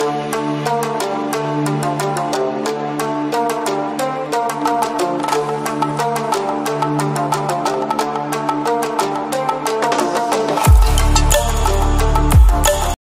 Música